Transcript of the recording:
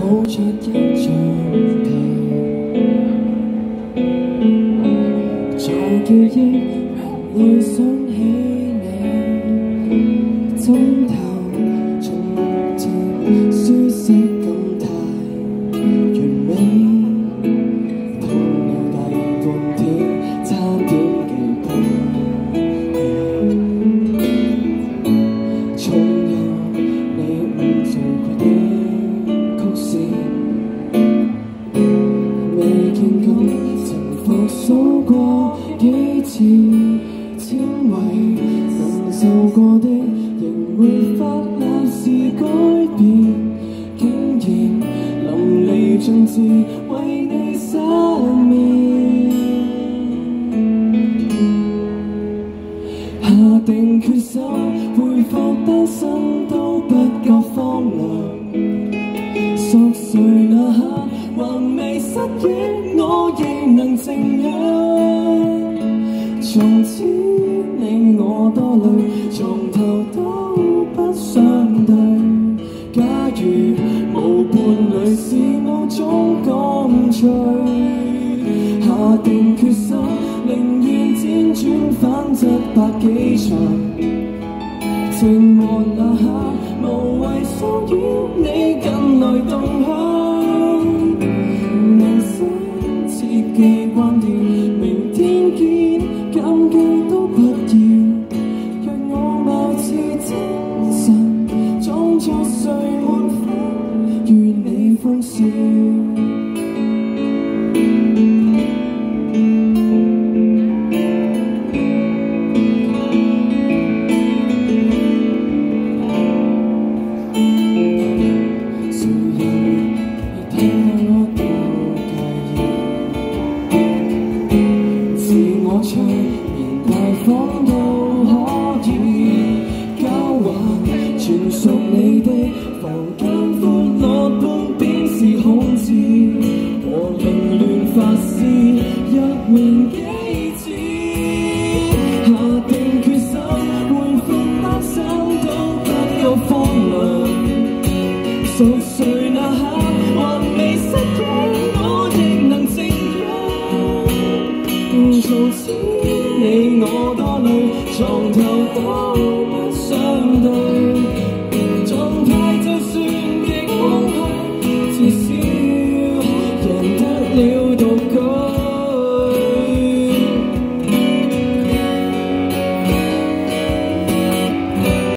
抱着一张地，在记忆里想起你。刺、轻微、承受过的，仍没法那时改变，竟然淋漓尽致为你失眠。下定决心，回复单身都不够荒凉。熟睡那刻，还未失忆，我亦能静养。从此你我多累，床头都不相对。假如无伴侣，是某种干脆。下定决心，宁愿辗转反侧百几场。静和那刻，无谓骚扰你近来动向，人生切记关掉。Многие топотит. 讲到可以交换，全属你的房间欢乐半边是空置，和凌乱发丝一面几次，下定决心回复单身都不够荒凉。床头都不想对。